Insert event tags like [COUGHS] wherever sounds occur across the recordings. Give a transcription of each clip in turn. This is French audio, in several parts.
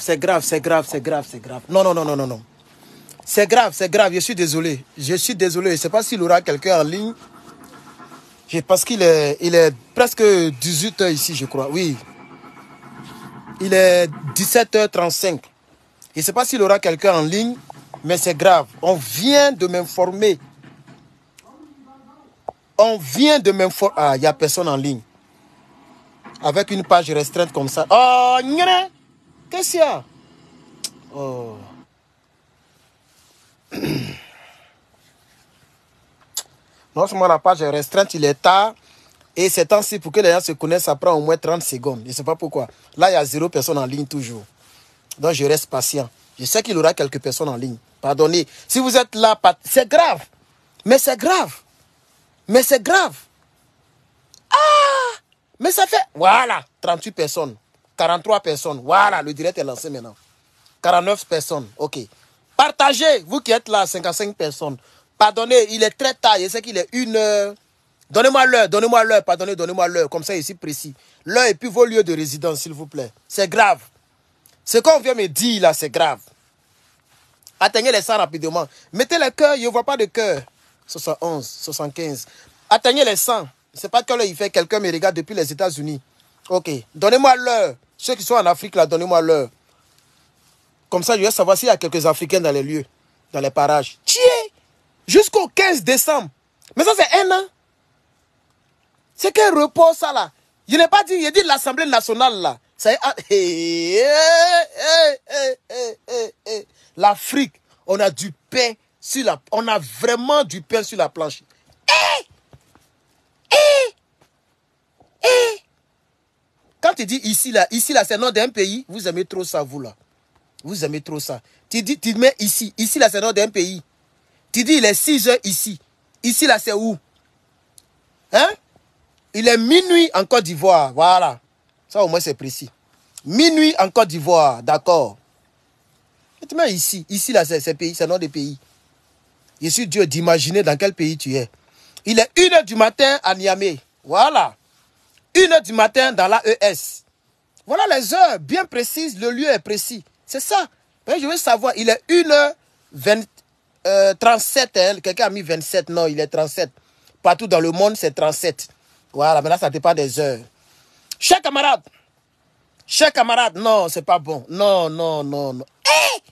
C'est grave, c'est grave, c'est grave, c'est grave. Non, non, non, non, non, non. C'est grave, c'est grave. Je suis désolé. Je suis désolé. Je ne sais pas s'il aura quelqu'un en ligne. Parce qu'il est, il est presque 18h ici, je crois. Oui. Il est 17h35. Je ne sais pas s'il aura quelqu'un en ligne, mais c'est grave. On vient de m'informer. On vient de m'informer. Ah, il n'y a personne en ligne. Avec une page restreinte comme ça. Oh, qu'est-ce qu'il y a? Oh. [COUGHS] Non seulement la page est restreinte, il est tard. Et c'est temps-ci, pour que les gens se connaissent, ça prend au moins 30 secondes. Je ne sais pas pourquoi. Là, il y a zéro personne en ligne toujours. Donc, je reste patient. Je sais qu'il y aura quelques personnes en ligne. Pardonnez. Si vous êtes là, c'est grave. Mais c'est grave. Mais c'est grave. Ah Mais ça fait... Voilà, 38 personnes. 43 personnes. Voilà, le direct est lancé maintenant. 49 personnes. OK. Partagez, vous qui êtes là, 55 personnes. Pardonnez, il est très tard. Je sais qu'il est une heure. Donnez-moi l'heure, donnez-moi l'heure, pardonnez, donnez-moi l'heure. Comme ça, ici précis. L'heure et puis vos lieux de résidence, s'il vous plaît. C'est grave. Ce qu'on vient me dire là, c'est grave. Atteignez les 100 rapidement. Mettez le cœur, je ne vois pas de cœur. 71, 75. Atteignez les 100. C'est pas que il fait. Quelqu'un me regarde depuis les États-Unis. Ok. Donnez-moi l'heure. Ceux qui sont en Afrique, là, donnez-moi l'heure. Comme ça, je vais savoir s'il y a quelques Africains dans les lieux, dans les parages. Tiens Jusqu'au 15 décembre. Mais ça, c'est un an. C'est quel repos, ça, là Je n'ai pas dit, il dit l'Assemblée nationale, là. L'Afrique, on a du pain sur la... On a vraiment du pain sur la planche. Quand tu dis ici, là, ici, là, c'est le nom d'un pays, vous aimez trop ça, vous, là. Vous aimez trop ça. Tu dis, tu mets ici, ici, là, c'est le nom d'un pays. Tu dis, il est 6 heures ici. Ici, là, c'est où? Hein? Il est minuit en Côte d'Ivoire. Voilà. Ça, au moins, c'est précis. Minuit en Côte d'Ivoire. D'accord. Tu mets ici. Ici, là, c'est pays. C'est le nom des pays. Je suis Dieu d'imaginer dans quel pays tu es. Il est 1 heure du matin à Niamey. Voilà. 1 heure du matin dans la ES. Voilà les heures bien précises. Le lieu est précis. C'est ça. je veux savoir. Il est 1 heure 20, 37, euh, hein. quelqu'un a mis 27, non, il est 37. Partout dans le monde, c'est 37. Voilà, maintenant, ça dépend des heures. Chers camarades, chers camarades, non, c'est pas bon. Non, non, non, non. Eh!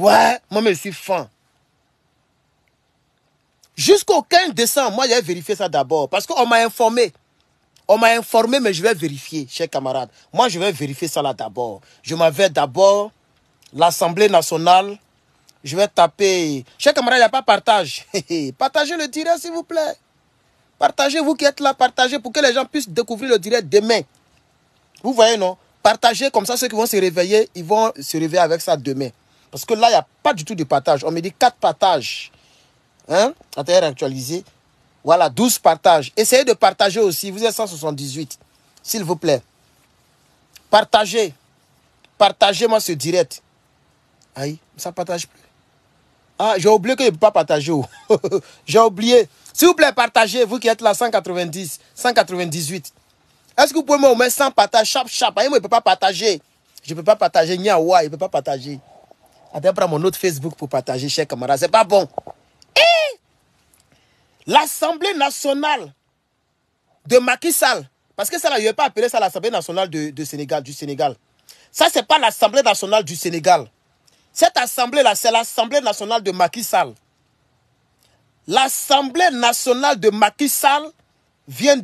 Ouais, moi, je suis fan. Jusqu'au 15 décembre, moi, j'ai vérifié ça d'abord. Parce qu'on m'a informé. On m'a informé, mais je vais vérifier, chers camarades. Moi, je vais vérifier ça là d'abord. Je m'avais d'abord l'Assemblée nationale je vais taper. Chers camarades, il n'y a pas partage. [LAUGHS] partagez le direct, s'il vous plaît. Partagez, vous qui êtes là, partagez pour que les gens puissent découvrir le direct demain. Vous voyez, non? Partagez, comme ça, ceux qui vont se réveiller, ils vont se réveiller avec ça demain. Parce que là, il n'y a pas du tout de partage. On me dit 4 partages. Hein? Attendez, actualisé. Voilà, 12 partages. Essayez de partager aussi. Vous êtes 178. S'il vous plaît. Partagez. Partagez-moi ce direct. Aïe, ça partage plus. Ah, j'ai oublié que je ne peux pas partager. [LAUGHS] J'ai oublié. S'il vous plaît, partagez, vous qui êtes là, 190, 198. Est-ce que vous pouvez me mettre 100 partages, chap, chap? Moi, je ne peux pas partager. Je ne peux pas partager. Niawa, je ne peux pas partager. Attends, prends mon autre Facebook pour partager, chers camarades. C'est pas bon. L'Assemblée nationale de Macky Sall, parce que ça, là, vais pas appeler ça l'Assemblée nationale du Sénégal. Ça, ce n'est pas l'Assemblée nationale du Sénégal. Cette assemblée-là, c'est l'Assemblée nationale de Macky Sall. L'Assemblée nationale de Macky Sall vient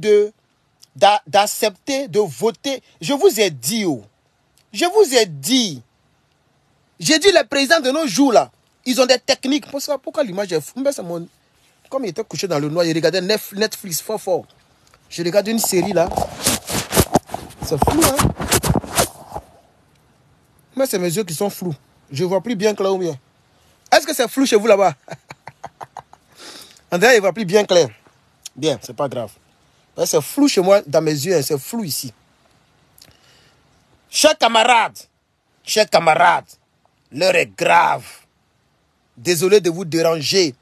d'accepter, de voter. Je vous ai dit, oh, je vous ai dit, j'ai dit les présidents de nos jours là, ils ont des techniques. Pourquoi l'image est floue Comme il était couché dans le noir, il regardait Netflix fort fort. Je regarde une série là. C'est flou, hein Mais c'est mes yeux qui sont flous. Je vois plus bien clair ou bien. Est-ce que c'est flou chez vous là-bas? [LAUGHS] André, il voit plus bien clair. Bien, c'est pas grave. C'est flou chez moi dans mes yeux, hein, c'est flou ici. Chers camarades, chers camarades, l'heure est grave. Désolé de vous déranger.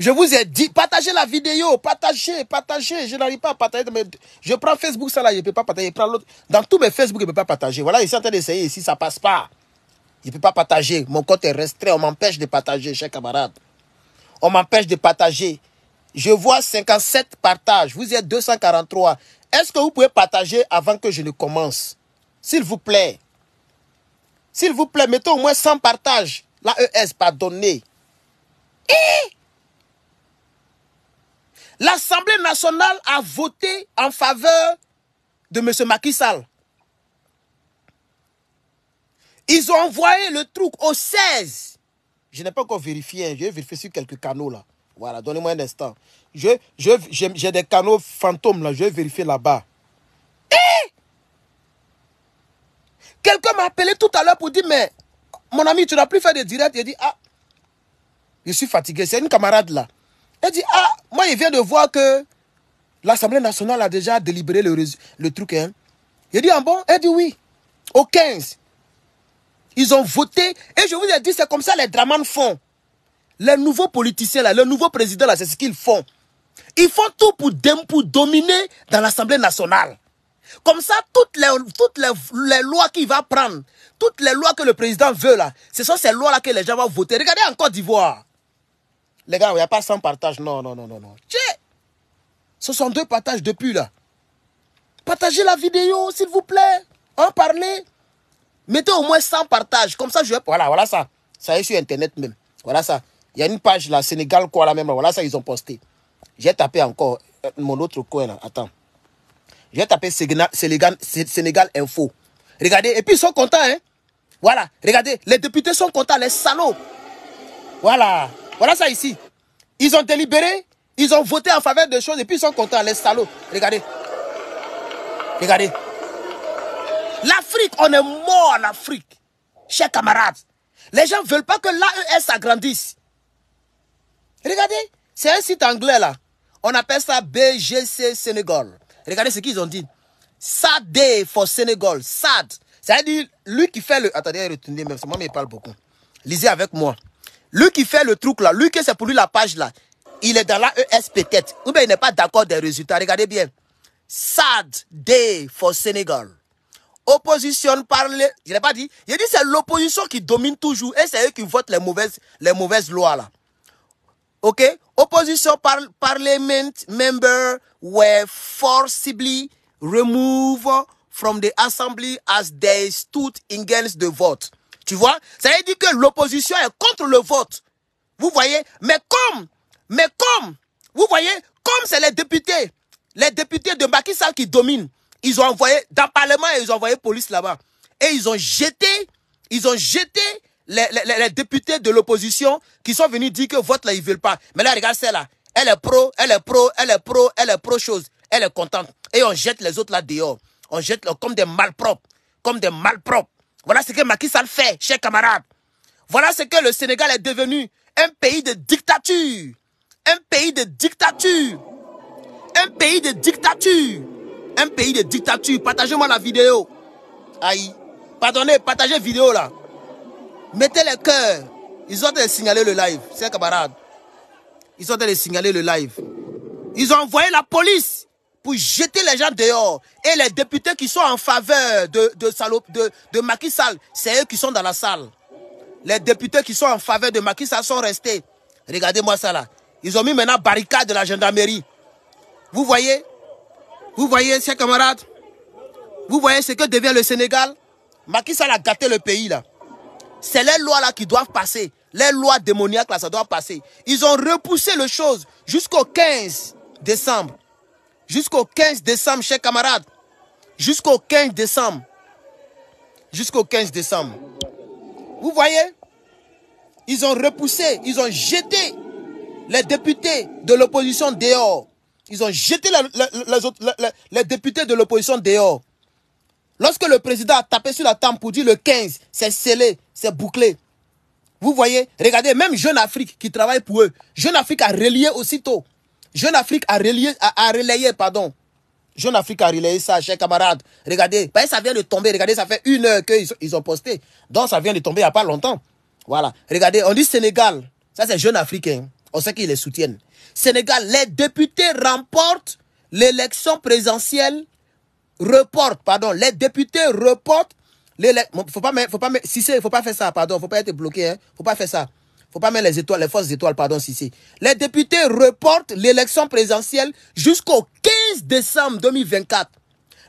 Je vous ai dit, partagez la vidéo, partagez, partagez. Je n'arrive pas à partager. Je prends Facebook, ça là, je ne peux pas partager. Je prends l'autre. Dans tous mes Facebook, je ne peux pas partager. Voilà, ils sont en train d'essayer ici, ça ne passe pas. Je ne peux pas partager. Mon compte est restreint. On m'empêche de partager, chers camarades. On m'empêche de partager. Je vois 57 partages. Vous êtes 243. Est-ce que vous pouvez partager avant que je ne commence? S'il vous plaît. S'il vous plaît, mettez au moins 100 partages. La ES, pardonnez. Et L'Assemblée nationale a voté en faveur de M. Macky Sall. Ils ont envoyé le truc au 16. Je n'ai pas encore vérifié. Hein. Je vais vérifier sur quelques canaux là. Voilà, donnez-moi un instant. J'ai je, des canaux fantômes là. Je vais vérifier là-bas. Eh! Quelqu'un m'a appelé tout à l'heure pour dire, mais mon ami, tu n'as plus fait de direct. Il dit, ah, je suis fatigué. C'est une camarade là. Elle dit, ah, moi, il vient de voir que l'Assemblée nationale a déjà délibéré le, le truc. Hein. Il dit, ah bon? Elle dit, oui. Au 15. Ils ont voté. Et je vous ai dit, c'est comme ça les dramans font. Les nouveaux politiciens, là, le nouveau président, là, c'est ce qu'ils font. Ils font tout pour, pour dominer dans l'Assemblée nationale. Comme ça, toutes les, toutes les, les lois qu'il va prendre, toutes les lois que le président veut, là, ce sont ces lois-là que les gens vont voter. Regardez en Côte d'Ivoire. Les gars, il n'y a pas 100 partages. Non, non, non, non, non. Ce sont deux partages depuis là. Partagez la vidéo, s'il vous plaît. En parlez. Mettez au moins 100 partages. Comme ça, je vais. Voilà, voilà ça. Ça est sur Internet même. Voilà ça. Il y a une page là, Sénégal, quoi, là même. Voilà ça, ils ont posté. J'ai tapé encore euh, mon autre coin là. Attends. J'ai tapé Sénégal, Sénégal Info. Regardez. Et puis ils sont contents, hein. Voilà. Regardez. Les députés sont contents, les salauds. Voilà. Voilà ça ici. Ils ont délibéré, ils ont voté en faveur de choses et puis ils sont contents, les salauds. Regardez. Regardez. L'Afrique, on est mort en Afrique. Chers camarades. Les gens ne veulent pas que l'AES s'agrandisse. Regardez, c'est un site anglais là. On appelle ça BGC Sénégal. Regardez ce qu'ils ont dit. SAD for Sénégal. SAD. C'est-à-dire, lui qui fait le... Attendez, retournez même, moi, mais il parle beaucoup. Lisez avec moi. Lui qui fait le truc là, lui qui c'est pour lui la page là, il est dans la ES peut-être. Ou bien il n'est pas d'accord des résultats. Regardez bien. Sad day for Senegal. Opposition parle, je l'ai pas dit. Il dit c'est l'opposition qui domine toujours et c'est eux qui votent les mauvaises, les mauvaises lois là. Ok? Opposition par, parliament member were forcibly removed from the assembly as they stood against the vote. Tu vois? Ça veut dire que l'opposition est contre le vote. Vous voyez? Mais comme, mais comme, vous voyez, comme c'est les députés, les députés de Macky Sall qui dominent, ils ont envoyé, dans le Parlement, ils ont envoyé police là-bas. Et ils ont jeté, ils ont jeté les, députés de l'opposition qui sont venus dire que vote là, ils veulent pas. Mais là, regarde celle-là. Elle est pro, elle est pro, elle est pro, elle est pro chose. Elle est contente. Et on jette les autres là dehors. On jette comme des malpropres. Comme des malpropres. Voilà ce que Macky Sall fait, chers camarades. Voilà ce que le Sénégal est devenu. Un pays de dictature. Un pays de dictature. Un pays de dictature. Un pays de dictature. Partagez-moi la vidéo. Aïe. Pardonnez, partagez la vidéo là. Mettez les cœurs. Ils ont de signaler le live, chers camarades. Ils ont de signaler le live. Ils ont envoyé la police pour jeter les gens dehors. Et les députés qui sont en faveur de, de, de, de Macky Sall, c'est eux qui sont dans la salle. Les députés qui sont en faveur de Macky Sall sont restés. Regardez-moi ça là. Ils ont mis maintenant barricade de la gendarmerie. Vous voyez? Vous voyez, chers camarades? Vous voyez ce que devient le Sénégal? Macky Sall a gâté le pays là. C'est les lois là qui doivent passer. Les lois démoniaques là, ça doit passer. Ils ont repoussé les choses jusqu'au 15 décembre. Jusqu'au 15 décembre, chers camarades. Jusqu'au 15 décembre. Jusqu'au 15 décembre. Vous voyez? Ils ont repoussé, ils ont jeté les députés de l'opposition dehors. Ils ont jeté les, députés de l'opposition dehors. Lorsque le président a tapé sur la table pour dire le 15, c'est scellé, c'est bouclé. Vous voyez, regardez, même Jeune Afrique qui travaille pour eux, Jeune Afrique a relié aussitôt. Jeune Afrique a, relayé, pardon. Jeune Afrique a relayé ça, chers camarades. Regardez, ça vient de tomber. Regardez, ça fait une heure qu'ils ils ont posté. Donc, ça vient de tomber il n'y a pas longtemps. Voilà. Regardez, on dit Sénégal. Ça, c'est Jeune Africain. On sait qu'ils les soutiennent. Sénégal, les députés remportent l'élection présidentielle, reportent, pardon, les députés reportent l'élection. Faut pas faut pas si c'est, faut pas faire ça, pardon, faut pas être bloqué, hein. Faut pas faire ça. Faut pas mettre les étoiles, les fausses étoiles, pardon, si c'est. Les députés reportent l'élection présidentielle jusqu'au 15 décembre 2024.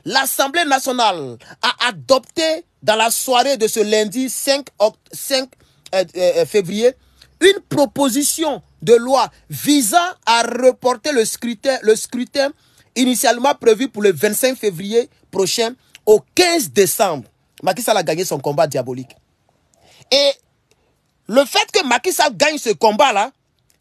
L'Assemblée nationale a adopté dans la soirée de ce lundi 5, 5 euh, euh, février une proposition de loi visant à reporter le scrutin, le scrutin initialement prévu pour le 25 février prochain au 15 décembre. Macky Sall a gagné son combat diabolique. Et le fait que Macky Sall gagne ce combat-là,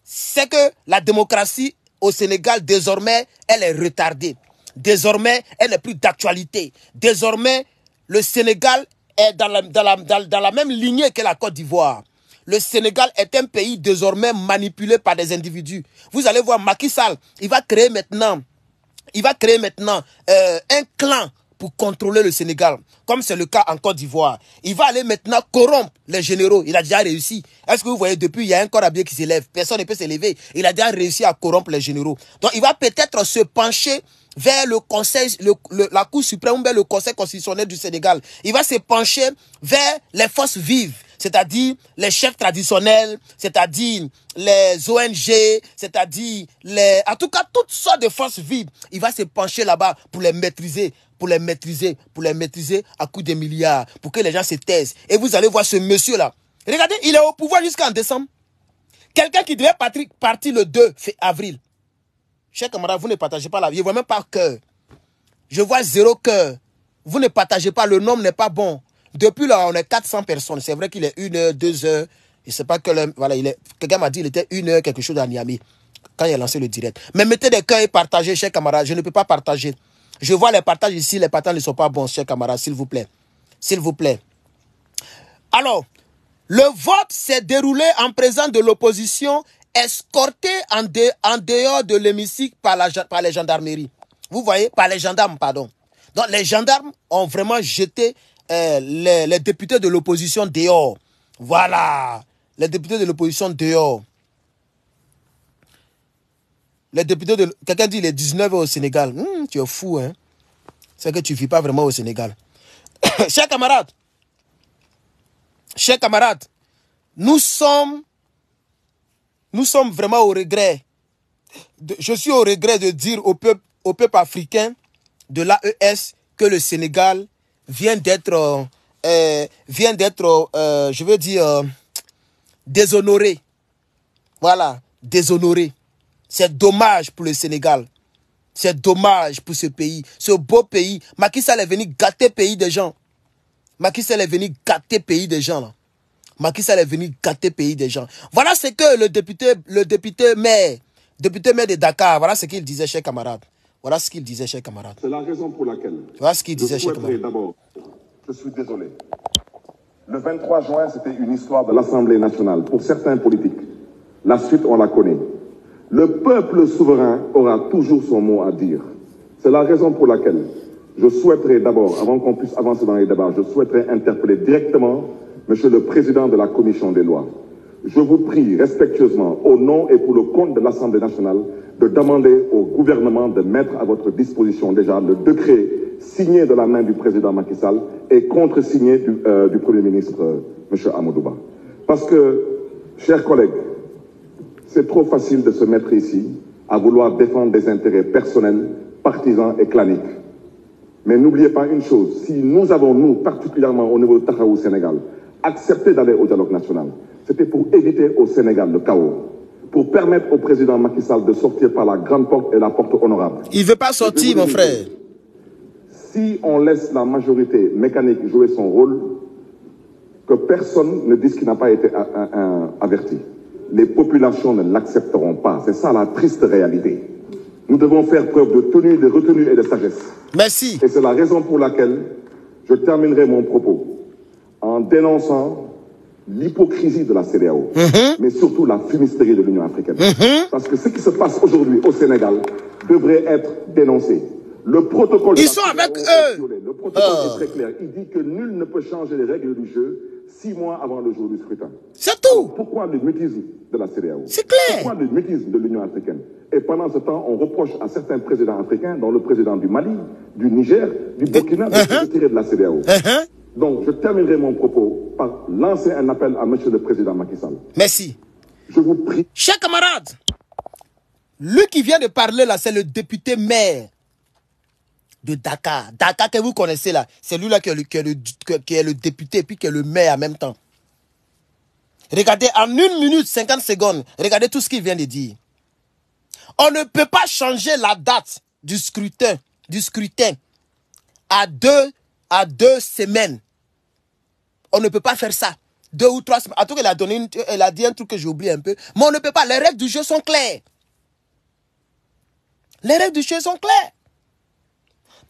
c'est que la démocratie au Sénégal, désormais, elle est retardée. Désormais, elle n'est plus d'actualité. Désormais, le Sénégal est dans la, même lignée que la Côte d'Ivoire le Sénégal est un pays désormais manipulé par des individus. Vous allez voir Macky Sall, il va créer maintenant, il va créer maintenant euh, un clan pour contrôler le Sénégal, comme c'est le cas en Côte d'Ivoire. Il va aller maintenant corrompre les généraux. Il a déjà réussi. Est-ce que vous voyez, depuis, il y a un corps à bien qui s'élève. Personne ne peut s'élever. Il a déjà réussi à corrompre les généraux. Donc, il va peut-être se pencher vers le conseil, la Cour suprême ou vers le conseil constitutionnel du Sénégal. Il va se pencher vers les forces vives c'est-à-dire les chefs traditionnels, c'est-à-dire les ONG, c'est-à-dire les, en tout cas, toutes sortes de forces vives. Il va se pencher là-bas pour les maîtriser, pour les maîtriser, pour les maîtriser à coups de milliards, pour que les gens se taisent. Et vous allez voir ce monsieur-là. Regardez, il est au pouvoir jusqu'en décembre. Quelqu'un qui devait partir, le 2 avril. Chers camarades, vous ne partagez pas la vie. Je vois même pas cœur. Je vois zéro cœur. Vous ne partagez pas, le nombre n'est pas bon. Depuis là, on est 400 personnes. C'est vrai qu'il est une heure, deux heures. Je sais pas que voilà, il est, quelqu'un m'a dit qu'il était une heure quelque chose à Niamey quand il a lancé le direct. Mais mettez des cœurs et partagez, chers camarades. Je ne peux pas partager. Je vois les partages ici, les partages ne sont pas bons, chers camarades, s'il vous plaît. S'il vous plaît. Alors, le vote s'est déroulé en présence de l'opposition, escorté en, dehors de l'hémicycle par, par les gendarmeries. Vous voyez, par les gendarmes, pardon. Donc, les gendarmes ont vraiment jeté eh, les, députés de l'opposition dehors. Voilà. Les députés de l'opposition dehors. Les députés de... Quelqu'un dit les 19 au Sénégal. Hmm, tu es fou, hein. C'est que tu ne vis pas vraiment au Sénégal. [COUGHS] chers camarades, chers camarades, nous sommes, nous sommes vraiment au regret. je suis au regret de dire au peuple, au peuple africain de l'AES que le Sénégal vient d'être, euh, euh, vient d'être, euh, je veux dire, déshonoré. Voilà, déshonoré. C'est dommage pour le Sénégal. C'est dommage pour ce pays, ce beau pays. Macky Sall est venu gâter pays des gens. Macky Sall est venu gâter pays des gens. Là. Macky Sall est venu gâter pays des gens. Voilà ce que le député, le député maire, député maire de Dakar, voilà ce qu'il disait, chers camarades. Voilà ce qu'il disait, chers camarades. C'est la raison pour laquelle. Voilà ce qu'il disait, chers camarades. D'abord, je suis désolé. Le 23 juin, c'était une histoire de l'Assemblée nationale. Pour certains politiques, la suite, on la connaît. Le peuple souverain aura toujours son mot à dire. C'est la raison pour laquelle je souhaiterais d'abord, avant qu'on puisse avancer dans les débats, je souhaiterais interpeller directement Monsieur le Président de la Commission des lois. Je vous prie respectueusement, au nom et pour le compte de l'Assemblée nationale, de demander au gouvernement de mettre à votre disposition déjà le décret signé de la main du président Macky Sall et contresigné du, euh, du Premier ministre euh, M. Amadouba. Parce que, chers collègues, c'est trop facile de se mettre ici à vouloir défendre des intérêts personnels, partisans et claniques. Mais n'oubliez pas une chose, si nous avons, nous, particulièrement au niveau de Tahaou Sénégal, accepté d'aller au dialogue national, c'était pour éviter au Sénégal le chaos pour permettre au président Macky Sall de sortir par la grande porte et la porte honorable. Il ne veut pas sortir, mon frère. Si on laisse la majorité mécanique jouer son rôle, que personne ne dise qu'il n'a pas été averti. Les populations ne l'accepteront pas. C'est ça la triste réalité. Nous devons faire preuve de tenue, de retenue et de sagesse. Merci. Et c'est la raison pour laquelle je terminerai mon propos en dénonçant l'hypocrisie de la CDAO, mhm. mais surtout la fumisterie de l'Union africaine. Mhm. Parce que ce qui se passe aujourd'hui au Sénégal devrait être dénoncé. Le protocole... Ils sont avec eux Le protocole est ah. très clair. Il dit que nul ne peut changer les règles du jeu six mois avant le jour du scrutin. C'est tout. Pourquoi le mutisme de la CDAO C'est clair. Pourquoi le mutisme de l'Union africaine? Et pendant ce temps, on reproche à certains présidents africains, dont le président du Mali, du Niger, du Burkina, de se retirer de la CDAO. Uh-huh. Donc, je terminerai mon propos par lancer un appel à Monsieur le Président Macky Sall. Merci. Je vous prie Chers camarades, lui qui vient de parler là, c'est le député maire de Dakar. Dakar que vous connaissez là, c'est lui là qui est, le, qui, est le, qui est le député et puis qui est le maire en même temps. Regardez, en une minute 50 secondes, regardez tout ce qu'il vient de dire. On ne peut pas changer la date du scrutin, du scrutin à deux, à deux semaines. On ne peut pas faire ça. Deux ou trois semaines. En tout cas, elle a, donné elle a dit un truc que j'ai oublié un peu. Mais on ne peut pas. Les règles du jeu sont claires. Les règles du jeu sont claires.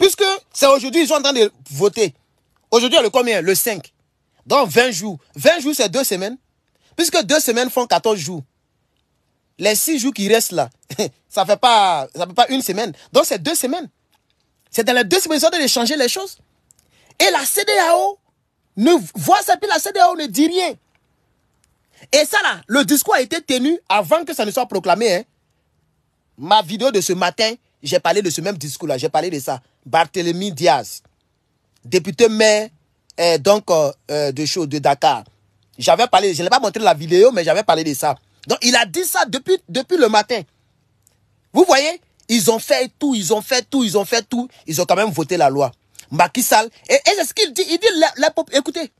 Puisque c'est aujourd'hui, ils sont en train de voter. Aujourd'hui, le combien? Le 5. Dans 20 jours. 20 jours, c'est deux semaines. Puisque deux semaines font 14 jours. Les 6 jours qui restent là, [LAUGHS] ça ne fait, pas- fait pas une semaine. Donc, c'est deux semaines. C'est dans les deux semaines, ils sont en train de changer les choses. Et la CDAO ne voit ça, puis la CDAO ne dit rien. Et ça là, le discours a été tenu avant que ça ne soit proclamé. hein. Ma vidéo de ce matin, j'ai parlé de ce même discours-là. J'ai parlé de ça. Barthélemy Diaz, député maire euh, donc, euh, euh, de, Chaux- de Dakar. J'avais parlé, je n'ai pas montré la vidéo, mais j'avais parlé de ça. Donc, il a dit ça depuis, depuis le matin. Vous voyez, ils ont fait tout, ils ont fait tout, ils ont fait tout. Ils ont quand même voté la loi. Macky Sall, et, et c'est ce qu'il dit. Il dit, la, la pop- écoutez,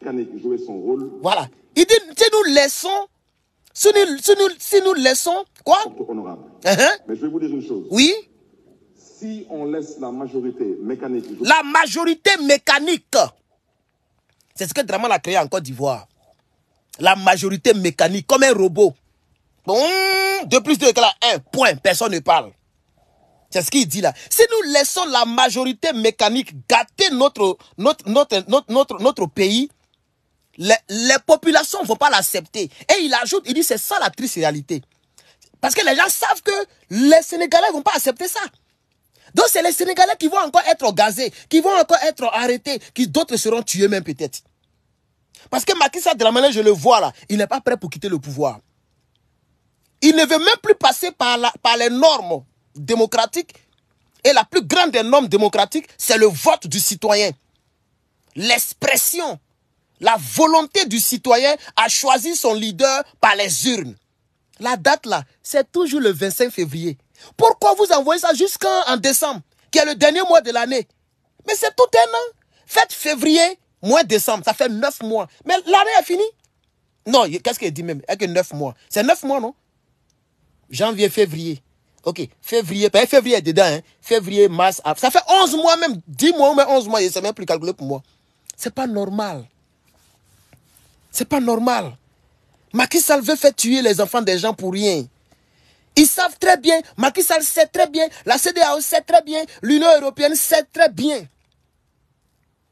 jouer son rôle voilà. Il dit, si nous laissons, si nous, si nous, si nous laissons, quoi? Hein? Mais je vais vous dire une chose. Oui, Si on laisse la majorité mécanique la majorité mécanique. C'est ce que Draman a créé en Côte d'Ivoire. La majorité mécanique, comme un robot. Bon, 2 plus 2 égale à 1, point, personne ne parle. C'est ce qu'il dit là. Si nous laissons la majorité mécanique gâter notre, notre, notre, notre, notre, notre pays, les, les populations ne vont pas l'accepter. Et il ajoute, il dit, c'est ça la triste réalité. Parce que les gens savent que les Sénégalais ne vont pas accepter ça. Donc c'est les Sénégalais qui vont encore être gazés, qui vont encore être arrêtés, qui d'autres seront tués même peut-être. Parce que Macky Sall, de la je le vois là, il n'est pas prêt pour quitter le pouvoir. Il ne veut même plus passer par les normes démocratiques. Et la plus grande des normes démocratiques, c'est le vote du citoyen. L'expression, la volonté du citoyen à choisir son leader par les urnes. La date là, c'est toujours le 25 février. Pourquoi vous envoyez ça jusqu'en décembre, qui est le dernier mois de l'année? Mais c'est tout un an. Faites février, mois décembre, ça fait 9 mois. Mais l'année est finie. Non, qu'est-ce qu'il dit même? Avec 9 mois. C'est 9 mois, non? Janvier, février. Ok, février, ben, février est dedans, hein. Février, mars, avril. Ça fait 11 mois même, 10 mois ou même 11 mois, et c'est même plus calculé pour moi. C'est pas normal. C'est pas normal. Macky veut faire tuer les enfants des gens pour rien. Ils savent très bien, Macky Sall sait très bien, la CDAO sait très bien, l'Union européenne sait très bien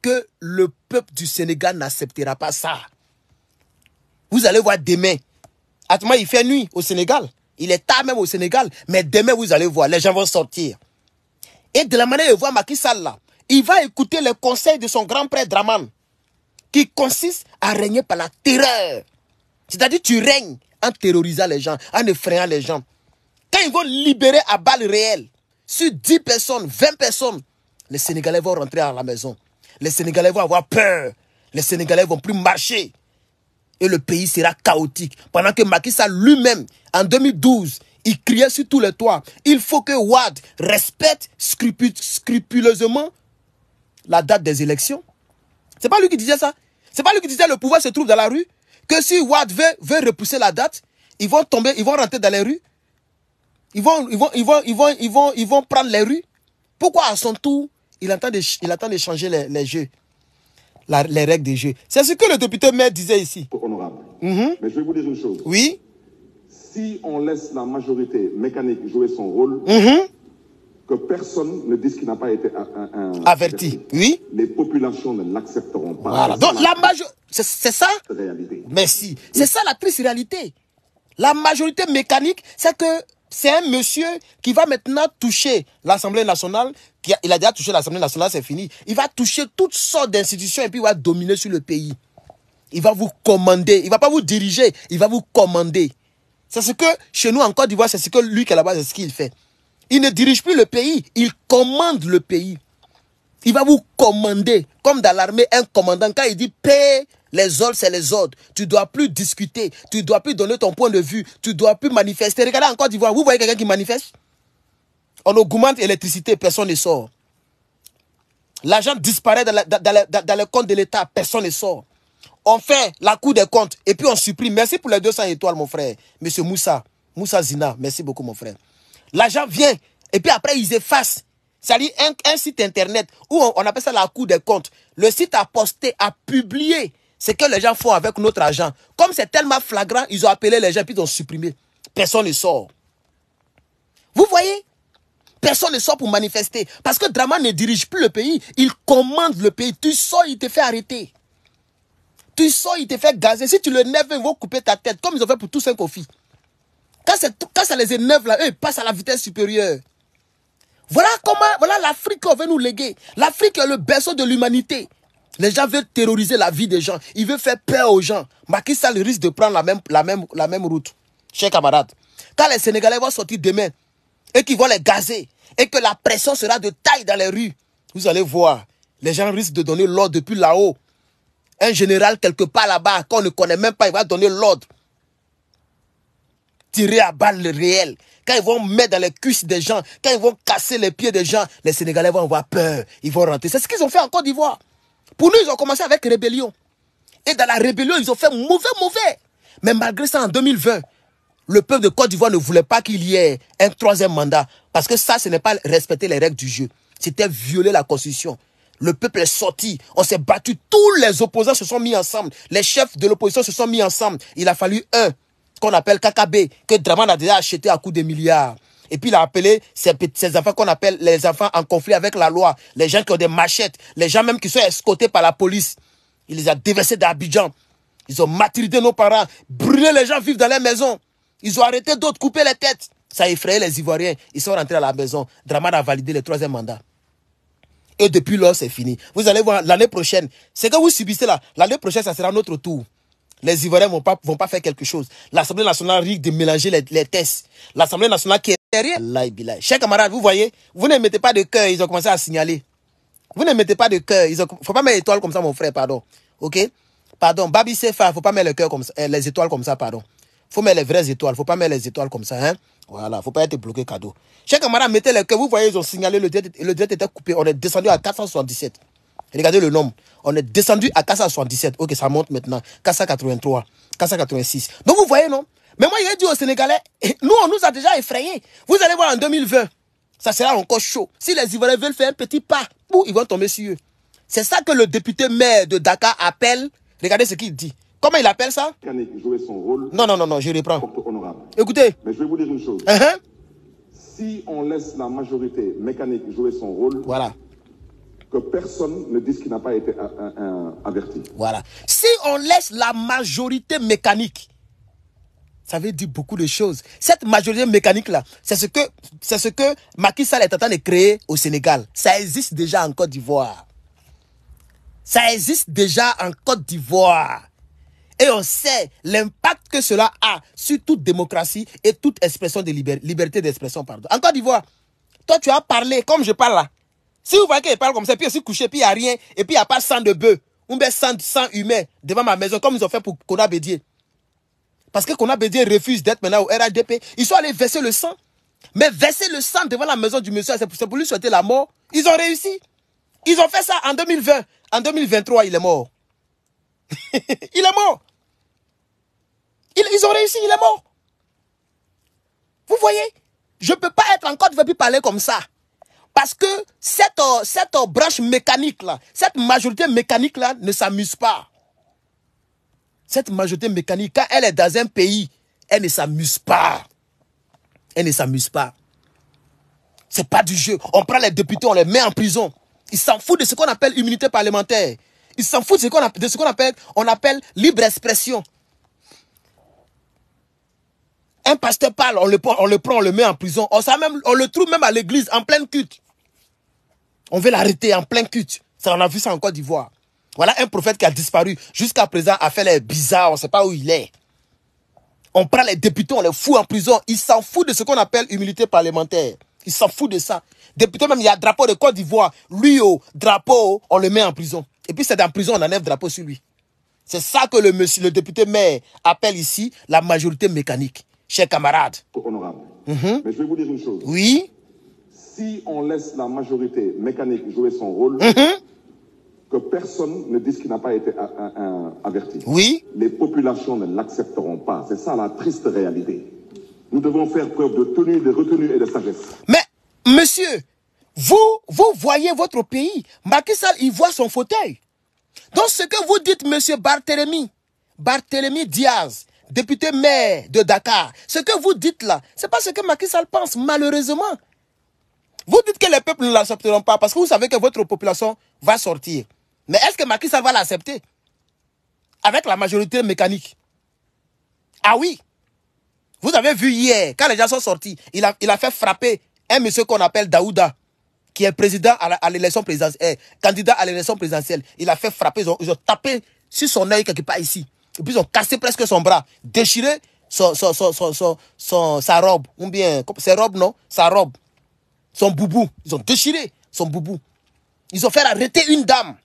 que le peuple du Sénégal n'acceptera pas ça. Vous allez voir demain. Actuellement, il fait nuit au Sénégal. Il est tard même au Sénégal. Mais demain, vous allez voir, les gens vont sortir. Et de la manière de voir Macky Sall là, il va écouter les conseils de son grand-père Draman, qui consiste à régner par la terreur. C'est-à-dire, tu règnes en terrorisant les gens, en effrayant les gens. Quand ils vont libérer à balles réelles, sur 10 personnes, 20 personnes, les Sénégalais vont rentrer à la maison. Les Sénégalais vont avoir peur. Les Sénégalais vont plus marcher. Et le pays sera chaotique. Pendant que Macky lui-même, en 2012, il criait sur tous les toits. Il faut que Wad respecte scrupu- scrupuleusement la date des élections. C'est pas lui qui disait ça. C'est pas lui qui disait le pouvoir se trouve dans la rue. Que si Wad veut, veut repousser la date, ils vont tomber, ils vont rentrer dans les rues. Ils vont, ils vont, ils vont, ils vont, ils vont, ils vont prendre les rues. Pourquoi à son tour, il attend de, il attend de changer les, les jeux, la- les règles des jeux. C'est ce que le député maire disait ici. honorable. Mais je vais vous dire une chose. Oui. Si on laisse la majorité mécanique jouer son rôle, Mhm. que personne ne dise qu'il n'a pas été un- un- un- Averti. Oui. Les populations ne l'accepteront pas. Voilà. C'est Donc ça la majorité, c'est ça? réalité. Merci. C'est ça la triste réalité. La majorité mécanique, c'est que c'est un monsieur qui va maintenant toucher l'Assemblée nationale. Il a déjà touché l'Assemblée nationale, c'est fini. Il va toucher toutes sortes d'institutions et puis il va dominer sur le pays. Il va vous commander. Il va pas vous diriger, il va vous commander. C'est ce que, chez nous, en Côte d'Ivoire, c'est ce que lui qui est là-bas, c'est ce qu'il fait. Il ne dirige plus le pays, il commande le pays. Il va vous commander. Comme dans l'armée, un commandant, quand il dit paix, les ordres, c'est les ordres. Tu dois plus discuter. Tu dois plus donner ton point de vue. Tu dois plus manifester. Regardez en Côte d'Ivoire, vous voyez quelqu'un qui manifeste? On augmente l'électricité, personne ne sort. L'argent disparaît dans, dans le compte de l'État, personne ne sort. On fait la cour des comptes et puis on supprime. Merci pour les 200 étoiles, mon frère. Monsieur Moussa. Moussa Zina, merci beaucoup, mon frère. L'argent vient et puis après, ils effacent. C'est-à-dire un, site internet où on, appelle ça la cour des comptes. Le site a posté, a publié ce que les gens font avec notre argent. Comme c'est tellement flagrant, ils ont appelé les gens puis ils ont supprimé. Personne ne sort. Vous voyez? Personne ne sort pour manifester. Parce que Draman ne dirige plus le pays. Il commande le pays. Tu sors, il te fait arrêter. Tu sors, il te fait gazer. Si tu le nèves, ils vont couper ta tête. Comme ils ont fait pour tous cinq confis. Quand, quand ça les énerve là, eux, ils passent à la vitesse supérieure. Voilà comment, voilà l'Afrique qu'on veut nous léguer. L'Afrique est le berceau de l'humanité. Les gens veulent terroriser la vie des gens. Ils veulent faire peur aux gens. Macky Sall risque de prendre la même, la même, route. Chers camarades, quand les Sénégalais vont sortir demain et qu'ils vont les gazer et que la pression sera de taille dans les rues, vous allez voir, les gens risquent de donner l'ordre depuis là-haut. Un général quelque part là-bas qu'on ne connaît même pas, il va donner l'ordre. Tirer à balles réelles quand ils vont mettre dans les cuisses des gens, quand ils vont casser les pieds des gens, les Sénégalais vont avoir peur. Ils vont rentrer. C'est ce qu'ils ont fait en Côte d'Ivoire. Pour nous, ils ont commencé avec rébellion. Et dans la rébellion, ils ont fait mauvais, mauvais. Mais malgré ça, en 2020, le peuple de Côte d'Ivoire ne voulait pas qu'il y ait un troisième mandat. Parce que ça, ce n'est pas respecter les règles du jeu. C'était violer la constitution. Le peuple est sorti. On s'est battu. Tous les opposants se sont mis ensemble. Les chefs de l'opposition se sont mis ensemble. Il a fallu un qu'on appelle KKB, que Draman a déjà acheté à coup de milliards. Et puis il a appelé ces, enfants qu'on appelle les enfants en conflit avec la loi, les gens qui ont des machettes, les gens même qui sont escortés par la police. Il les a déversés d'Abidjan. Ils ont matridé nos parents, brûlé les gens vivent dans les maisons. Ils ont arrêté d'autres, coupé les têtes. Ça a effrayé les Ivoiriens. Ils sont rentrés à la maison. Draman a validé le troisième mandat. Et depuis lors, c'est fini. Vous allez voir, l'année prochaine, ce que vous subissez là, l'année prochaine, ça sera notre tour les Ivoiriens vont pas, vont pas faire quelque chose. L'Assemblée nationale risque de mélanger les, les tests. L'Assemblée nationale qui est derrière. Chers camarades, vous voyez, vous ne mettez pas de cœur, ils ont commencé à signaler. Vous ne mettez pas de cœur, ils ont, faut pas mettre étoiles comme ça, mon frère, pardon. Ok? Pardon, Babi Sefa, faut pas mettre le comme euh, les étoiles comme ça, pardon. Faut mettre les vraies étoiles, faut pas mettre les étoiles comme ça, hein. Voilà, faut pas être bloqué cadeau. Chers camarades, mettez le cœur, vous voyez, ils ont signalé, le direct, le direct était coupé, on est descendu à 477. Regardez le nombre. On est descendu à 477. Ok, ça monte maintenant. 483, 486. Donc vous voyez, non? Mais moi, il a dit aux Sénégalais, [LAUGHS] nous, on nous a déjà effrayés. Vous allez voir en 2020, ça sera encore chaud. Si les Ivoiriens veulent faire un petit pas, ils vont tomber sur eux. C'est ça que le député maire de Dakar appelle. Regardez ce qu'il dit. Comment il appelle ça? Son rôle Non, non, non, non, je reprends. Écoutez. Mais je vais vous dire une chose. Uh-huh. Si on laisse la majorité mécanique jouer son rôle, voilà que personne ne dise qu'il n'a pas été averti. Voilà. Si on laisse la majorité mécanique, ça veut dire beaucoup de choses. Cette majorité mécanique-là, c'est ce que, c'est ce que Macky Sall est en train de créer au Sénégal. Ça existe déjà en Côte d'Ivoire. Ça existe déjà en Côte d'Ivoire. Et on sait l'impact que cela a sur toute démocratie et toute expression de liberté d'expression. En Côte d'Ivoire, toi tu as parlé comme je parle là. Si vous voyez qu'il parle comme ça, puis aussi couché, puis il n'y a rien, et puis il n'y a pas sang de bœuf, ou bien sang, sang humain devant ma maison, comme ils ont fait pour Kona Bédier. Parce que Kona Bédier refuse d'être maintenant au RADP. Ils sont allés verser le sang. Mais verser le sang devant la maison du monsieur, c'est pour, lui souhaiter la mort. Ils ont réussi. Ils ont fait ça en 2020. En 2023, [LAUGHS] il est mort. il est mort. Ils, ils, ont réussi, il est mort. Vous voyez? Je ne peux pas être encore, je ne parler comme ça. Parce que cette, euh, cette euh, branche mécanique-là, cette majorité mécanique-là ne s'amuse pas. Cette majorité mécanique, quand elle est dans un pays, elle ne s'amuse pas. Elle ne s'amuse pas. C'est pas du jeu. On prend les députés, on les met en prison. Ils s'en foutent de ce qu'on appelle immunité parlementaire. Ils s'en foutent de ce qu'on on appelle libre expression. Un pasteur parle, on le, prend, on le met en prison. On, le trouve même à l'église, en pleine culte. On veut l'arrêter en plein culte. Ça, on a vu ça en Côte d'Ivoire. Voilà un prophète qui a disparu. Jusqu'à présent, a fait les bizarres. On ne sait pas où il est. On prend les députés, on les fout en prison. Ils s'en foutent de ce qu'on appelle humilité parlementaire. Ils s'en foutent de ça. Député, même, il y a drapeau de Côte d'Ivoire. Lui, au drapeau, on le met en prison. Et puis, c'est la prison, on enlève drapeau sur lui. C'est ça que le monsieur, le député maire appelle ici la majorité mécanique. Chers camarades. Honorable. Mais je vais vous dire une chose. Oui. Si on laisse la majorité mécanique jouer son rôle, que personne ne dise qu'il n'a pas été averti. Oui. Les populations ne l'accepteront pas. C'est ça la triste réalité. Nous devons faire preuve de tenue, de retenue et de sagesse. Mais, monsieur, vous, vous voyez votre pays. Macky Sall, il voit son fauteuil. Donc, ce que vous dites, monsieur Barthélemy, Barthélemy Diaz, député maire de Dakar, ce que vous dites là, c'est pas ce que Macky Sall pense, malheureusement. Vous dites que les peuples ne l'accepteront pas parce que vous savez que votre population va sortir. Mais est-ce que Macky Sall va l'accepter? Avec la majorité mécanique. Ah oui. Vous avez vu hier, quand les gens sont sortis, il a, fait frapper un monsieur qu'on appelle Daouda, qui est président à l'élection présidentielle, eh, candidat à l'élection présidentielle. Il a fait frapper, ils ont, ils ont tapé sur son œil quelque part ici. Et ils ont cassé presque son bras, déchiré son, sa robe, ou bien, ses robes, non Sa robe, son boubou. Ils ont déchiré son boubou. Ils ont fait arrêter une dame.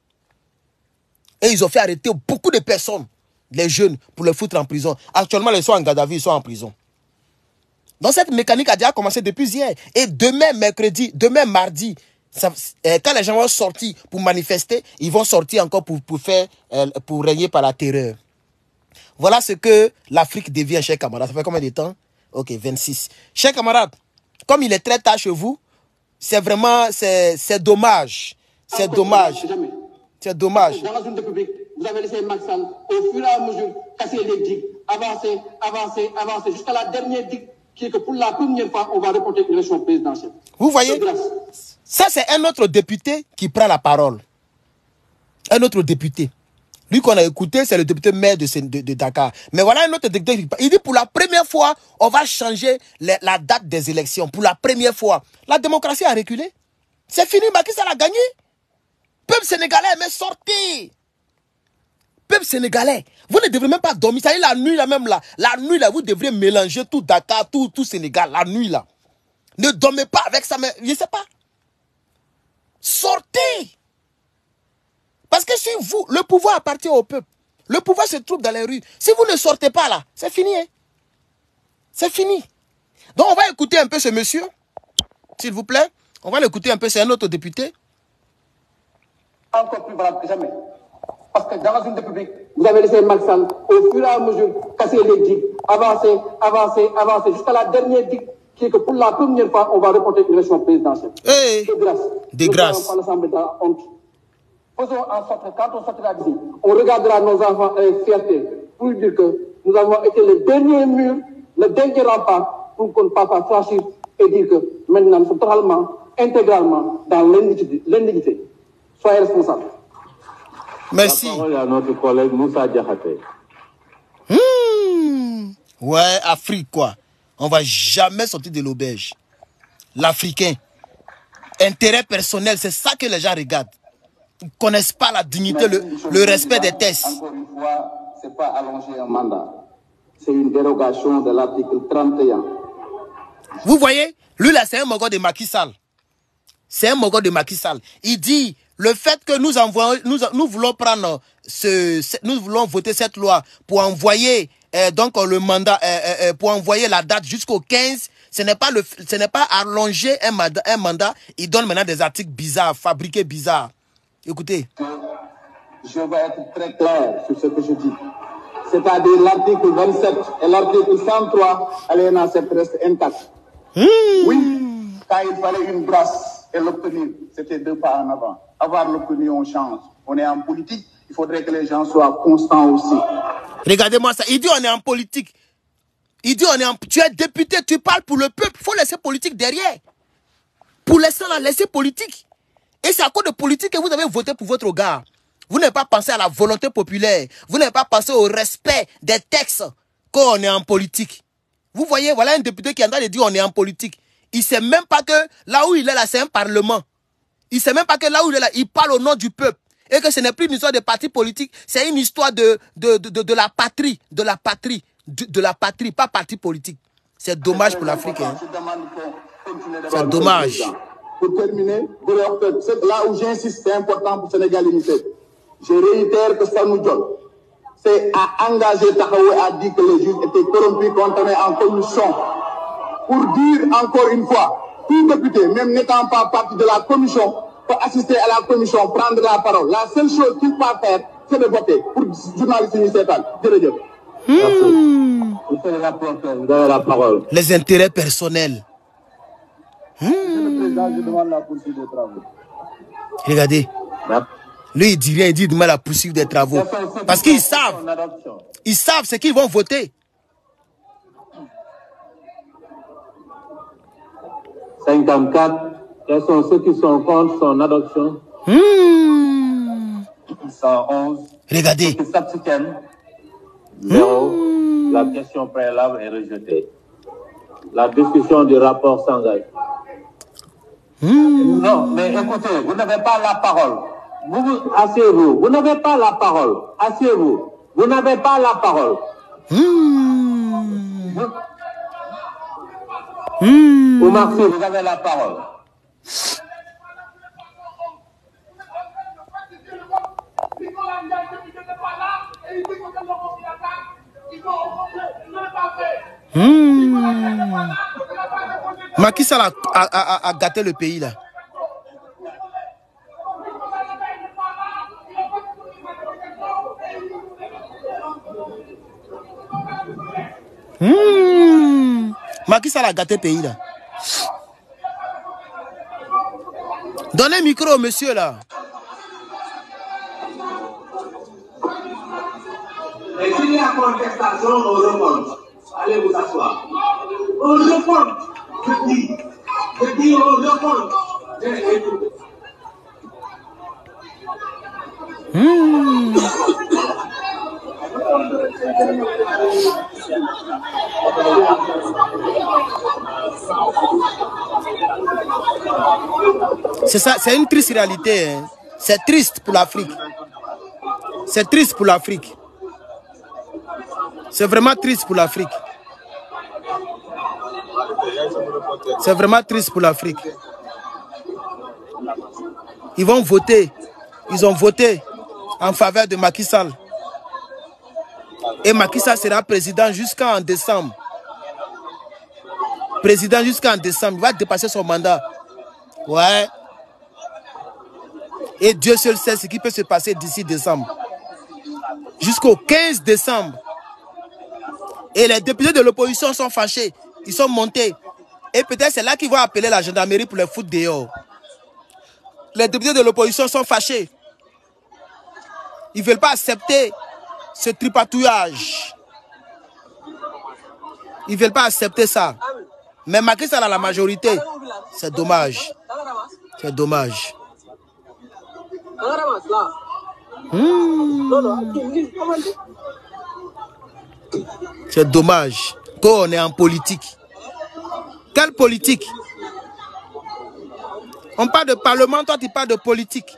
Et ils ont fait arrêter beaucoup de personnes, les jeunes, pour les foutre en prison. Actuellement, ils sont en garde à vue, ils sont en prison. Donc cette mécanique a déjà commencé depuis hier. Et demain, mercredi, demain, mardi, euh, quand les gens vont sortir pour manifester, ils vont sortir encore pour, pour faire, euh, pour régner par la terreur. Voilà ce que l'Afrique devient, chers camarades. Ça fait combien de temps? Ok, 26. Chers camarades, comme il est très tard chez vous, c'est vraiment, c'est dommage. C'est dommage. Jamais. C'est dommage. Dans la zone de public, vous avez laissé Macky Sall, au fur et à mesure, casser les digues, avancer, avancer, avancer, jusqu'à la dernière digue, qui est que pour la première fois, on va reporter une élection présidentielle. Vous voyez. Ça, c'est un autre député qui prend la parole. Un autre député. Lui qu'on a écouté, c'est le député maire de, Dakar. Mais voilà un autre député. Il dit pour la première fois, on va changer la, la date des élections. Pour la première fois. La démocratie a reculé. C'est fini, Macky Sall a gagné. Peuple sénégalais, mais sortez. Peuple sénégalais, vous ne devrez même pas dormir. Ça y est, la nuit là même là. La nuit là, vous devrez mélanger tout Dakar, tout, tout Sénégal. La nuit là. Ne dormez pas avec ça, mais je ne sais pas. Sortez. Parce que si vous, le pouvoir appartient au peuple. Le pouvoir se trouve dans les rues. Si vous ne sortez pas là, c'est fini. hein. C'est fini. Donc on va écouter un peu ce monsieur. S'il vous plaît. On va l'écouter un peu. C'est un autre député. Encore plus valable que jamais. Parce que dans de public, vous avez laissé Sall, au fur et à mesure, casser les digues, avancer, avancer, avancer, jusqu'à la dernière digue, qui est que pour la première fois, on va reporter une élection présidentielle. Hey. De grâce. De Ne grâce. soyons pas l'Assemblée de la honte. Faisons en sorte que quand on sortira d'ici, on regardera nos enfants avec fierté pour dire que nous avons été le dernier mur, le dernier rempart pour qu'on ne puisse pas franchir et dire que maintenant nous sommes totalement, intégralement dans l'indignité. Soyez responsables. Merci. La parole est à notre collègue Moussa Diakhaté. Hmm. Ouais, Afrique quoi. On va jamais sortir de l'auberge. L'Africain. Intérêt personnel, c'est ça que les gens regardent. Connaissent pas la dignité, le, le respect des tests. Encore une fois, ce n'est pas allonger un mandat. C'est une dérogation de l'article 31. Vous voyez, lui là, c'est un mogol de Macky Sall. C'est un mogol de Macky Sall. Il dit, le fait que nous envoyons, nous, nous voulons prendre ce, ce- nous voulons voter cette loi pour envoyer euh, donc le mandat, euh, euh, euh, pour envoyer la date jusqu'au 15, ce n'est pas le, ce n'est pas allonger un mandat, un mandat. Il donne maintenant des articles bizarres, fabriqués bizarres. Écoutez. Je vais être très clair sur ce que je dis. C'est-à-dire l'article 27 et l'article 103, alinéa 7 restent intacts. Oui, quand il fallait une grâce et l'obtenir, c'était deux pas en avant. Avoir l'obtenu, on change. On est en politique, il faudrait que les gens soient constants aussi. Regardez-moi ça. Il dit on est en politique. Il dit on est en... Tu es député, tu parles pour le peuple. Il faut laisser politique derrière. Pour l'instant, laisser politique. Et c'est à cause de politique que vous avez voté pour votre gars. Vous n'avez pas pensé à la volonté populaire. Vous n'avez pas pensé au respect des textes quand on est en politique. Vous voyez, voilà un député qui est en train de dire on est en politique. Il sait même pas que là où il est là, c'est un parlement. Il sait même pas que là où il est là, il parle au nom du peuple. et que ce n'est plus une histoire de parti politique, c'est une histoire de, de, de, de, de la patrie, de la patrie, de, de la patrie, pas parti politique. C'est dommage pour l'Afrique. Hein. C'est dommage. Pour terminer, c'est là où j'insiste, c'est important pour Sénégal Unité. Je réitère que ça nous donne. C'est à engager Tahaoué a dit que les juges étaient corrompus, condamnés en commission. Pour dire encore une fois, tout député, même n'étant pas partie de la commission, peut assister à la commission, prendre la parole. La seule chose qu'il peut faire, c'est de voter pour journaliste. Jërëjëf. Monsieur le rapporteur, vous avez la parole. Les intérêts personnels. Monsieur le Président, je demande la poursuite des travaux. Regardez. La- Lui, il dit rien, il dit de mal à poursuivre des travaux. Parce qu'ils savent, ils savent ce qu'ils vont voter. 54. Quels sont ceux qui sont contre son adoption? Hmm. 111. Regardez. Qui s'abstiennent Zéro. La question préalable est rejetée. La discussion du rapport s'engage. Non, mais écoutez, vous n'avez pas la parole. Vous, vous asseyez-vous. Vous n'avez pas la parole. Asseyez-vous. Vous n'avez pas la parole. Hmm. Vous, Hmm. Sy, vous avez la parole. Hmm. Macky Sall a, a, a- a gâté le pays là. Hmm. Macky Sall a gâté le pays là. Donnez le micro monsieur là. Et s'il y contestation, on remonte. Allez vous asseoir. On remonte. Écoute. C'est ça, c'est une triste réalité. hein. C'est triste pour l'Afrique. C'est triste pour l'Afrique. C'est vraiment triste pour l'Afrique. C'est vraiment triste pour l'Afrique. Ils vont voter. Ils ont voté en faveur de Macky Sall. Et Macky Sall sera président jusqu'en décembre. Président jusqu'en décembre. Il va dépasser son mandat. Ouais. Et Dieu seul sait ce qui peut se passer d'ici décembre. Jusqu'au 15 décembre. Et les députés de l'opposition sont fâchés. Ils sont montés. Et peut-être c'est là qu'ils vont appeler la gendarmerie pour les foutre dehors. Les députés de l'opposition sont fâchés. Ils ne veulent pas accepter ce tripatouillage. Ils ne veulent pas accepter ça. Mais Macky Sall a la majorité. C'est dommage. C'est dommage. C'est dommage qu'on est en politique. Quelle politique? On parle de parlement, toi tu parles de politique.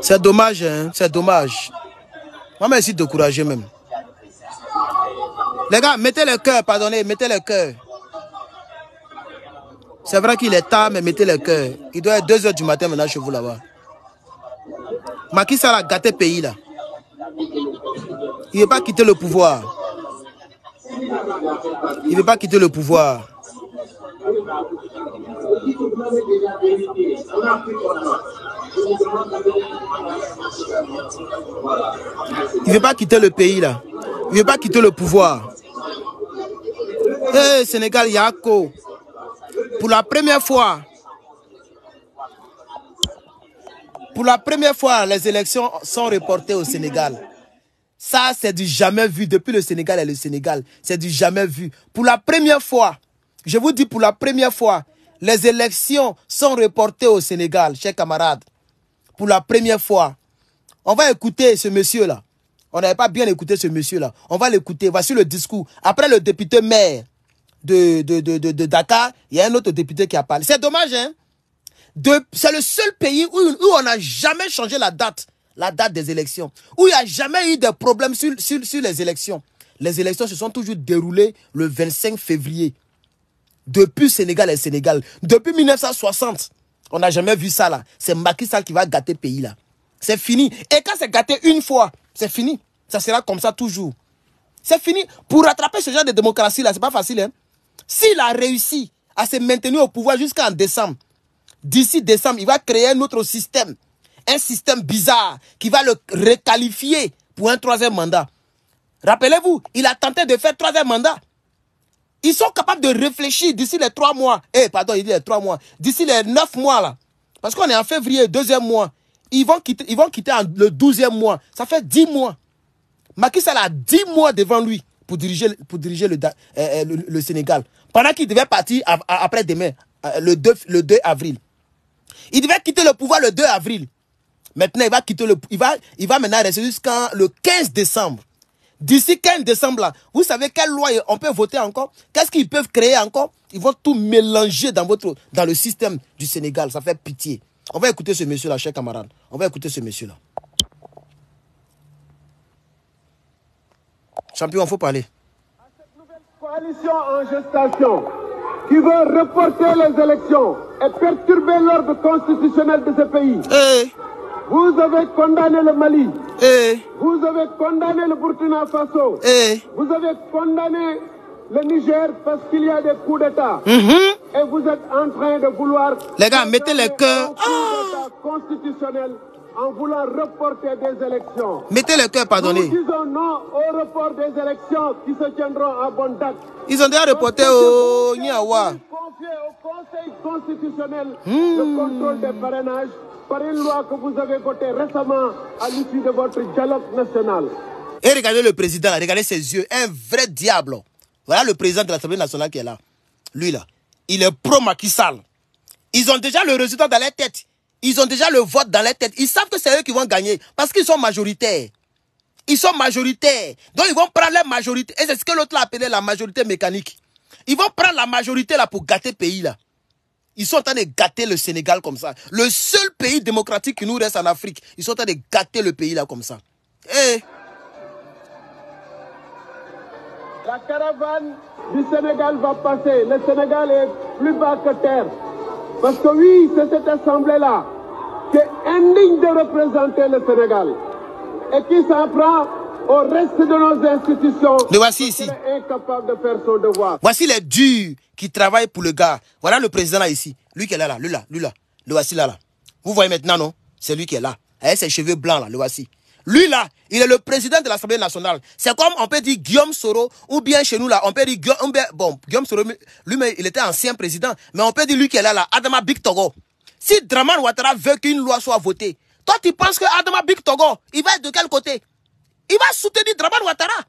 C'est dommage, hein? c'est dommage. Moi, je suis découragé même. Les gars, mettez le cœur, pardonnez, mettez le cœur. C'est vrai qu'il est tard, mais mettez le cœur. Il doit être 2 heures du matin maintenant chez vous là-bas. Macky Sall a gâté le pays là. Il ne veut pas quitter le pouvoir. Il ne veut pas quitter le pouvoir. Il ne veut pas quitter le pays là. Il ne veut pas quitter le pouvoir. Hé, Sénégal, Yako. Pour la première fois, pour la première fois, les élections sont reportées au Sénégal. Ça, c'est du jamais vu depuis le Sénégal et le Sénégal. C'est du jamais vu. Pour la première fois, je vous dis pour la première fois, les élections sont reportées au Sénégal, chers camarades. Pour la première fois. On va écouter ce monsieur-là. On n'avait pas bien écouté ce monsieur-là. On va l'écouter. Voici le discours. Après le député maire de, de, de, de, Dakar, il y a un autre député qui a parlé. C'est dommage, hein? C'est le seul pays où, où on n'a jamais changé la date, la date des élections. Où il n'y a jamais eu de problème sur, sur, sur les élections. Les élections se sont toujours déroulées le 25 février. Depuis Sénégal et Sénégal. Depuis 1960. On n'a jamais vu ça là. C'est Macky Sall qui va gâter le pays là. C'est fini. Et quand c'est gâté une fois, c'est fini. Ça sera comme ça toujours. C'est fini. Pour rattraper ce genre de démocratie là, c'est pas facile. Hein? S'il a réussi à se maintenir au pouvoir jusqu'en décembre, d'ici décembre, il va créer un autre système. Un système bizarre qui va le requalifier pour un troisième mandat. Rappelez-vous, il a tenté de faire troisième mandat. Ils sont capables de réfléchir d'ici les trois mois. Eh, pardon, il dit les trois mois. D'ici les neuf mois, là. Parce qu'on est en février, deuxième mois. Ils vont quitter, ils vont quitter le douzième mois. Ça fait dix mois. Macky a dix mois devant lui pour diriger, pour diriger euh, euh, le, le Sénégal. Pendant qu'il devait partir après demain, euh, le 2, le 2 avril. Il devait quitter le pouvoir le 2 avril. Maintenant, il va quitter le, il va, il va maintenant rester jusqu'en le 15 décembre. D'ici 15 décembre, là, vous savez quelle loi on peut voter encore? Qu'est-ce qu'ils peuvent créer encore? Ils vont tout mélanger dans, votre, dans le système du Sénégal. Ça fait pitié. On va écouter ce monsieur-là, cher camarade. On va écouter ce monsieur-là. Champion, il faut parler. coalition en gestation qui veut reporter les élections et perturber l'ordre constitutionnel de ce pays. Eh, Vous avez condamné le Mali, eh, vous avez condamné le Burkina Faso, eh. vous avez condamné le Niger parce qu'il y a des coups d'État. Mhm. Et vous êtes en train de vouloir... Les gars, mettez les cœurs. Constitutionnel en voulant reporter des élections. Mettez le cœur, Nous pardonnez. disons non au report des élections qui se tiendront à bonne date. Ils ont déjà reporté au Niawa. Confier au Conseil constitutionnel Hmm. le contrôle des parrainages par une loi que vous avez votée récemment à l'issue de votre dialogue national. Et regardez le président, regardez ses yeux, un vrai diable. Voilà le président de l'Assemblée nationale qui est là. Lui là, il est pro Macky Sall. Ils ont déjà le résultat dans leur tête. Ils ont déjà le vote dans leur tête. Ils savent que c'est eux qui vont gagner parce qu'ils sont majoritaires. Ils sont majoritaires. Donc ils vont prendre la majorité. Et c'est ce que l'autre a appelé la majorité mécanique. Ils vont prendre la majorité là pour gâter le pays là. Ils sont en train de gâter le Sénégal comme ça. Le seul pays démocratique qui nous reste en Afrique. Ils sont en train de gâter le pays là comme ça. Eh, La caravane du Sénégal va passer. Le Sénégal est plus bas que terre. Parce que oui, c'est cette assemblée-là qui est indigne de représenter le Sénégal et qui s'en prend au reste de nos institutions. Le voici ici. incapable de faire son devoir. Voici les durs qui travaillent pour le gars. Voilà le président là ici. Lui qui est là, là, lui là, lui là. Le voici là, là. Vous voyez maintenant, non? C'est lui qui est là. Avec ses cheveux blancs là, le voici. Lui là, il est le président de l'Assemblée nationale. C'est comme on peut dire Guillaume Soro, ou bien chez nous là, on peut dire Guillaume, Guillaume Soro, lui, mais il était ancien président, mais on peut dire lui qui est là, là, Adama Big Togo. Si Draman Ouattara veut qu'une loi soit votée, toi tu penses que Adama Big Togo, il va être de quel côté? Il va soutenir Draman Ouattara.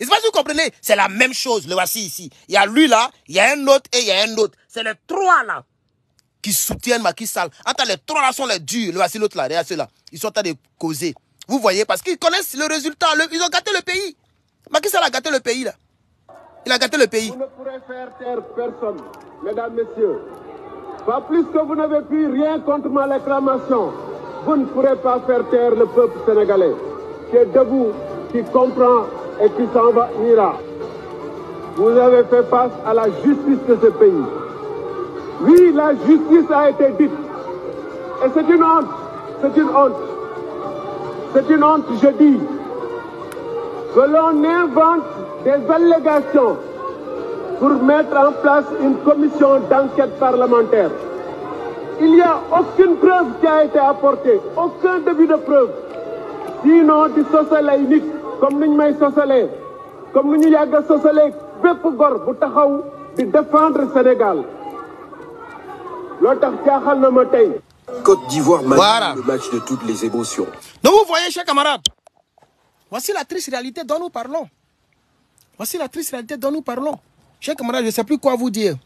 Et c'est pas si vous comprenez, c'est la même chose, le voici ici. Il y a lui là, il y a un autre et il y a un autre. C'est les trois là qui soutiennent Macky Sall. Attends, les trois là sont les durs. Le voici l'autre là, derrière ceux-là. Ils sont en train de causer. Vous voyez, parce qu'ils connaissent le résultat. le- ils ont gâté le pays. Macky Sall a gâté le pays là. Il a gâté le pays. Vous ne pourrez faire taire personne, mesdames, messieurs. Pas plus que vous n'avez pu rien contre ma réclamation, vous ne pourrez pas faire taire le peuple sénégalais, qui est debout, qui comprend et qui s'en va ira. Vous avez fait face à la justice de ce pays. Oui, la justice a été dite. Et c'est une honte. C'est une honte. C'est une honte, je dis, que l'on invente des allégations pour mettre en place une commission d'enquête parlementaire. Il n'y a aucune preuve qui a été apportée, aucun début de preuve. Sinon, du sosale comme nous may sosalé, comme nous yàgg a sosalé bépp gor bu Sénégal. Côte d'Ivoire manie Voilà. le match de toutes les émotions. Donc vous voyez, chers camarades, voici la triste réalité dont nous parlons. Voici la triste réalité dont nous parlons. Chers camarades, je ne sais plus quoi vous dire.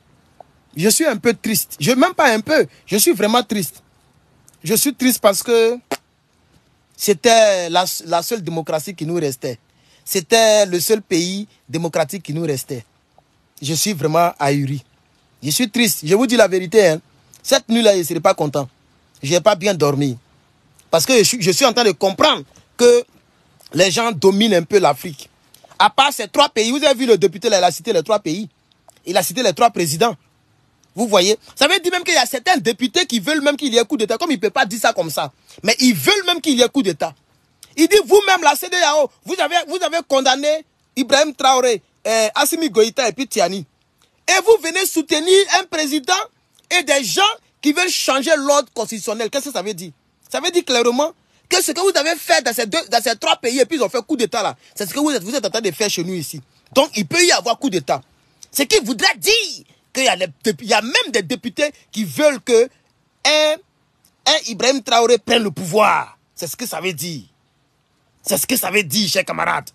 Je suis un peu triste. Je même pas un peu. Je suis vraiment triste. Je suis triste parce que C'était la, la seule démocratie qui nous restait. C'était le seul pays démocratique qui nous restait. Je suis vraiment ahuri. Je suis triste. Je vous dis la vérité. hein. Cette nuit-là, je ne serai pas content. Je n'ai pas bien dormi. Parce que je suis, en train de comprendre que les gens dominent un peu l'Afrique. À part ces trois pays, vous avez vu le député, là, il a cité les trois pays. Il a cité les trois présidents. Vous voyez? Ça veut dire même qu'il y a certains députés qui veulent même qu'il y ait coup d'État. Comme il ne peut pas dire ça comme ça. Mais ils veulent même qu'il y ait coup d'État. Il dit, vous-même, la CDAO, vous avez, condamné Ibrahim Traoré, euh, Assimi Goïta et puis. Et vous venez soutenir un président et des gens qui veulent changer l'ordre constitutionnel. Qu'est-ce que ça veut dire? Ça veut dire clairement que ce que vous avez fait dans ces, deux, dans ces trois pays et puis ils ont fait coup d'État là, c'est ce que vous êtes, en train de faire chez nous ici. Donc il peut y avoir coup d'État. Ce qui voudrait dire qu'il y, y a même des députés qui veulent que un, un Ibrahim Traoré prenne le pouvoir. C'est ce que ça veut dire. C'est ce que ça veut dire, chers camarades.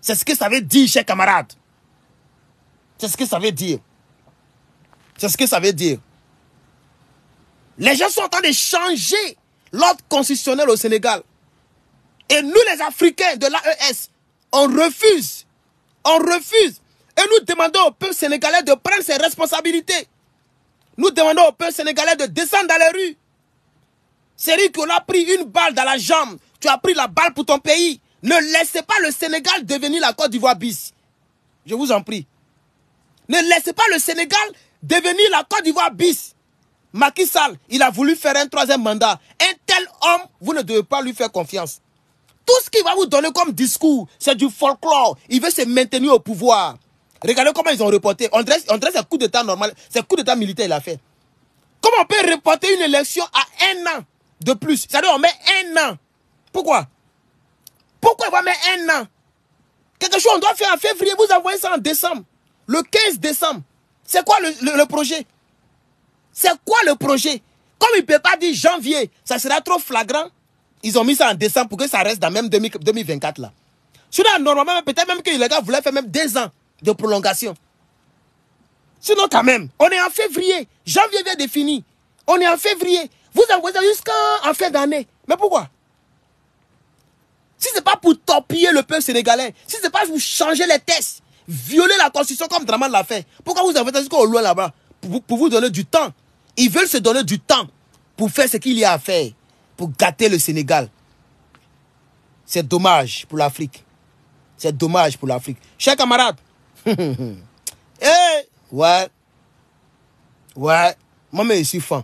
C'est ce que ça veut dire, chers camarades. C'est ce que ça veut dire. C'est ce que ça veut dire. Les gens sont en train de changer l'ordre constitutionnel au Sénégal. Et nous, les Africains de l'AES, on refuse. On refuse. Et nous demandons au peuple sénégalais de prendre ses responsabilités. Nous demandons au peuple sénégalais de descendre dans les rues. C'est lui qu'on a pris une balle dans la jambe. Tu as pris la balle pour ton pays. Ne laissez pas le Sénégal devenir la Côte d'Ivoire bis. Je vous en prie. Ne laissez pas le Sénégal devenir la Côte d'Ivoire bis. Macky Sall, il a voulu faire un troisième mandat. Un tel homme, vous ne devez pas lui faire confiance. Tout ce qu'il va vous donner comme discours, c'est du folklore. Il veut se maintenir au pouvoir. Regardez comment ils ont reporté. On dirait c'est coup d'état normal. C'est coup d'état militaire il a fait. Comment on peut reporter une élection à un an de plus? C'est-à-dire on met un an. Pourquoi? Pourquoi on va mettre un an? Quelque chose on doit faire en février, vous envoyez ça en décembre. Le 15 décembre. C'est quoi le projet? C'est quoi le projet? Comme il ne peut pas dire janvier, ça sera trop flagrant. Ils ont mis ça en décembre pour que ça reste dans même 2000 2024 là. Sinon, normalement, peut-être même que les gars voulaient faire même deux ans de prolongation. Sinon, quand même, on est en février. Janvier vient de finir. On est en février. Vous envoyez jusqu'en fin d'année. Mais pourquoi? Si ce n'est pas pour torpiller le peuple sénégalais, si ce n'est pas pour changer les tests, violer la constitution comme Draman l'a fait, pourquoi vous envoyez jusqu'au loin là-bas? Pour vous donner du temps. Ils veulent se donner du temps pour faire ce qu'il y a à faire, pour gâter le Sénégal. C'est dommage pour l'Afrique. C'est dommage pour l'Afrique. Chers camarades, [LAUGHS] eh, ouais, ouais, moi, mais je suis fan.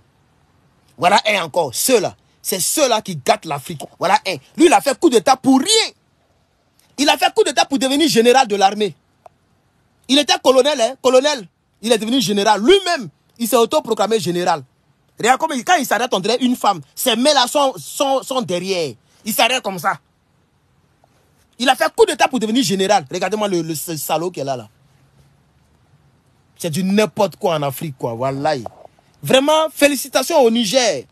Voilà un encore, ceux-là. C'est ceux-là qui gâtent l'Afrique. Voilà un. Lui, il a fait coup d'État pour rien. Il a fait coup d'État pour devenir général de l'armée. Il était colonel, hein, colonel. Il est devenu général. Lui-même, il s'est autoproclamé général. Regarde comme quand il s'arrête, on dirait une femme. Ses mains là sont, sont, derrière. Il s'arrête comme ça. Il a fait coup d'état pour devenir général. Regardez-moi le, salaud qui est là. C'est du n'importe quoi en Afrique, quoi. Voilà. Vraiment, félicitations au Niger.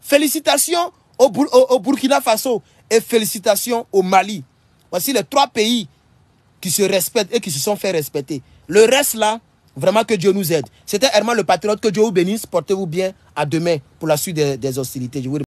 Félicitations au- au Burkina Faso. Et félicitations au Mali. Voici les trois pays qui se respectent et qui se sont fait respecter. Le reste là, vraiment que Dieu nous aide. C'était Herman le patriote, que Dieu vous bénisse. Portez-vous bien. À demain pour la suite des, hostilités. Je vous